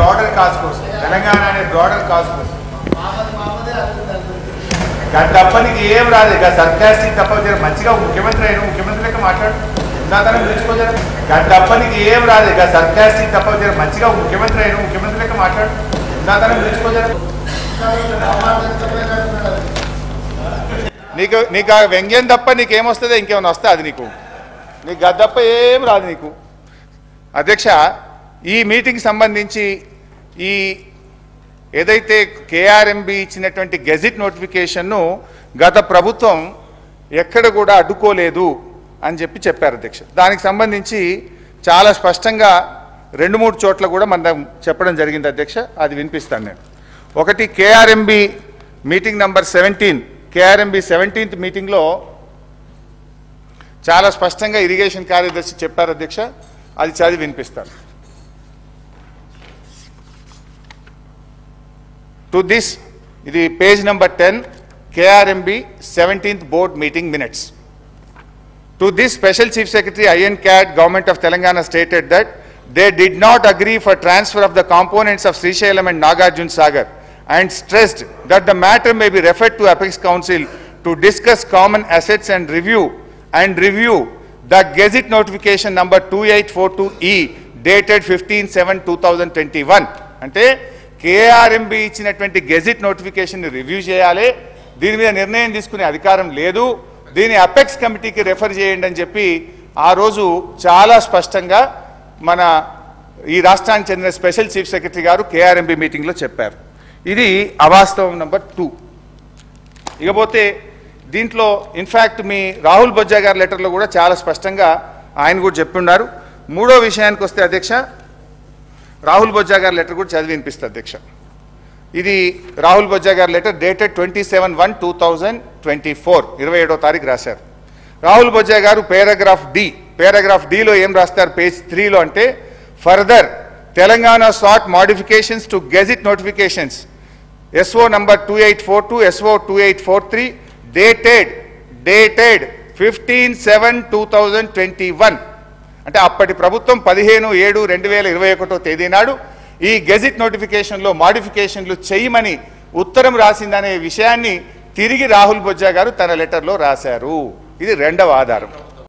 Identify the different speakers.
Speaker 1: Broader cause కోసం తెలంగాణ అనే broader cause కోసం గది తప్ప నీకు ఏం రాదు. ఇక సర్కాస్టిక్ తప్ప మంచిగా ముఖ్యమంత్రి అయిన ముఖ్యమంత్రి లెక్క మాట్లాడు. ఇందాకనే పిలుచుకోజరా గది తప్ప నీకు ఏం రాదు. ఇక సర్కాస్టిక్ తప్ప మంచిగా ముఖ్యమంత్రి అయిన ముఖ్యమంత్రి లెక్క మాట్లాడు. ఇందాకనే పిలుచుకోజరా నీకు నీకు ఆ వ్యంగ్యం తప్ప నీకేమొస్తుందో ఇంకేమైనా వస్తే అది నీకు? నీకు గద్దప్ప ఏం రాదు నీకు. అధ్యక్ష ఈ మీటింగ్ సంబంధించి ఈ ఏదైతే కేఆర్ఎంబి ఇచ్చినటువంటి గెజిట్ నోటిఫికేషన్ను గత ప్రభుత్వం ఎక్కడ కూడా అడ్డుకోలేదు అని చెప్పి చెప్పారు అధ్యక్ష. దానికి సంబంధించి చాలా స్పష్టంగా రెండు మూడు చోట్ల కూడా మనం చెప్పడం జరిగింది అధ్యక్ష. అది వినిపిస్తాను నేను. ఒకటి KRMB meeting number seventeen. KRMB seventeenth మీటింగ్లో చాలా స్పష్టంగా ఇరిగేషన్ కార్యదర్శి చెప్పారు అధ్యక్ష. అది చదివి వినిపిస్తాను. to this, the page number 10, KRMB 17th Board Meeting Minutes. To this, Special Chief Secretary Ian Government of Telangana stated that they did not agree for transfer of the components of Srishailam and Nagarjun Sagar and stressed that the matter may be referred to Apex Council to discuss common assets and review and review the Gazette notification number 2842E dated 15-7-2021. KRMB ఇచ్చినటువంటి gazette notification review చేయాలి. దీని మీద నిర్ణయం తీసుకునే అధికారం లేదు. దీని apex కమిటీకి రెఫర్ చేయండి అని చెప్పి ఆ రోజు చాలా స్పష్టంగా మన ఈ రాష్ట్రానికి చెందిన స్పెషల్ చీఫ్ సెక్రటరీ గారు కేఆర్ఎంబి మీటింగ్లో చెప్పారు. ఇది అవాస్తవం నెంబర్ టూ. ఇకపోతే దీంట్లో ఇన్ఫ్యాక్ట్ మీ రాహుల్ బొజ్జా గారి లెటర్లో కూడా చాలా స్పష్టంగా ఆయన కూడా చెప్పున్నారు మూడో విషయానికి వస్తే అధ్యక్ష రాహుల్ బొజ్జా గారి లెటర్ కూడా చదివి వినిపిస్తుంది అధ్యక్ష. ఇది రాహుల్ బొజ్జా గారి letter dated twenty seven one two thousand twenty four ఇరవై ఏడో తారీఖు రాశారు. రాహుల్ బొజ్జా గారు పేరాగ్రాఫ్ డి పేరాగ్రాఫ్ డిలో ఏం రాస్తారు? పేజ్ త్రీలో అంటే further Telangana short modifications to gazette notifications. SO number two eight four two SO two eight four three dated dated fifteen seven two thousand twenty one. అంటే అప్పటి ప్రభుత్వం పదిహేను ఏడు రెండు వేల ఇరవై ఒకటో తేదీ నాడు ఈ గెజిట్ నోటిఫికేషన్లో మాడిఫికేషన్లు చేయమని ఉత్తరం రాసిందనే విషయాన్ని తిరిగి రాహుల్ బొజ్జా గారు తన లెటర్లో రాశారు. ఇది రెండవ ఆధారం.